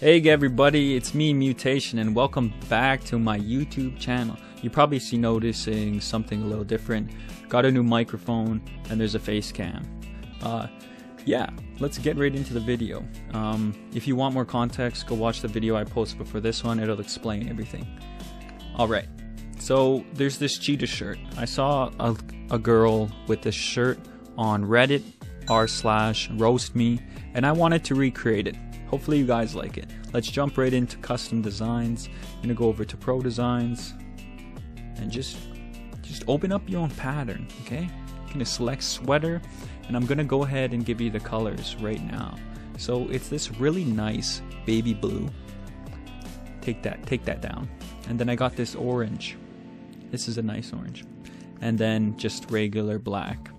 Hey everybody, it's me Muutation and welcome back to my YouTube channel. You probably see noticing something a little different. Got a new microphone and there's a face cam. Uh, yeah, let's get right into the video. Um, if you want more context, go watch the video I posted before this one. It'll explain everything. Alright, so there's this cheetah shirt. I saw a, a girl with this shirt on Reddit r slash roast me and I wanted to recreate it. Hopefully you guys like it. Let's jump right into custom designs. I'm gonna go over to Pro Designs and just just open up your own pattern, okay? Gonna select sweater and I'm gonna go ahead and give you the colors right now. So it's this really nice baby blue. Take that, take that down. And then I got this orange. This is a nice orange. And then just regular black.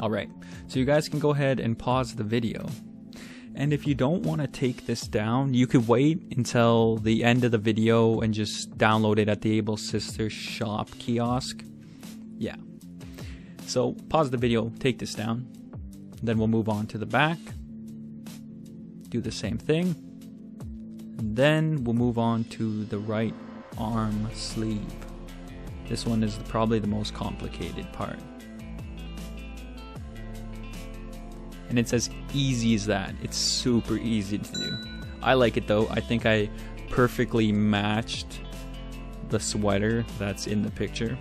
Alright, so you guys can go ahead and pause the video and if you don't want to take this down, you could wait until the end of the video and just download it at the Able Sister shop kiosk. Yeah. So pause the video, take this down. Then we'll move on to the back. Do the same thing. And then we'll move on to the right arm sleeve. This one is probably the most complicated part. And it's as easy as that. It's super easy to do. I like it though. I think I perfectly matched the sweater that's in the picture.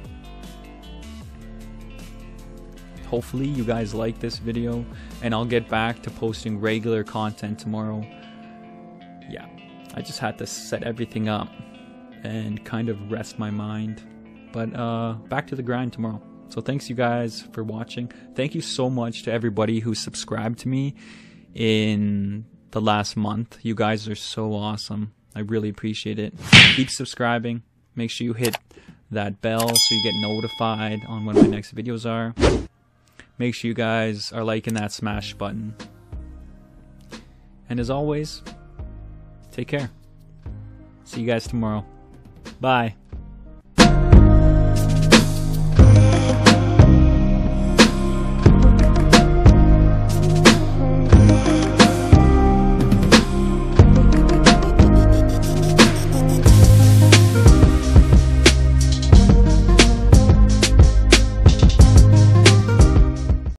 Hopefully you guys like this video and I'll get back to posting regular content tomorrow. Yeah, I just had to set everything up and kind of rest my mind. But uh, back to the grind tomorrow. So thanks you guys for watching. Thank you so much to everybody who subscribed to me in the last month. You guys are so awesome. I really appreciate it. Keep subscribing. Make sure you hit that bell so you get notified on when my next videos are. Make sure you guys are liking that smash button. And as always, take care. See you guys tomorrow. Bye.